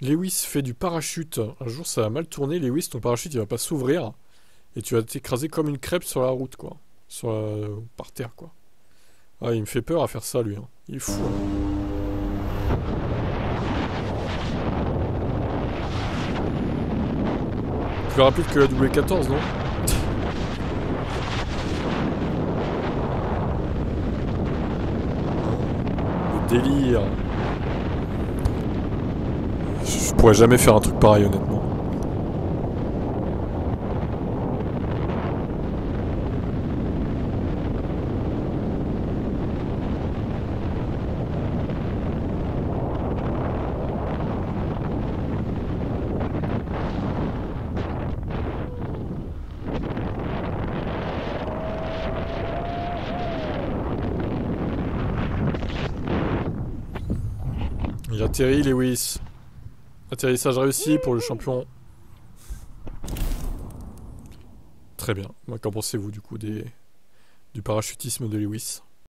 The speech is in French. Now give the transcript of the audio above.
Lewis fait du parachute. Un jour, ça va mal tourner. Lewis, ton parachute, il va pas s'ouvrir. Et tu vas t'écraser comme une crêpe sur la route, quoi. Par terre, quoi. Ah, il me fait peur à faire ça, lui. hein. Il est fou. hein. Plus rapide que la W14, non? Le délire. Je pourrais jamais faire un truc pareil, honnêtement. Il atterrit, Lewis. Atterrissage réussi pour le champion. Très bien. Moi, Qu'en pensez-vous du coup du parachutisme de Lewis?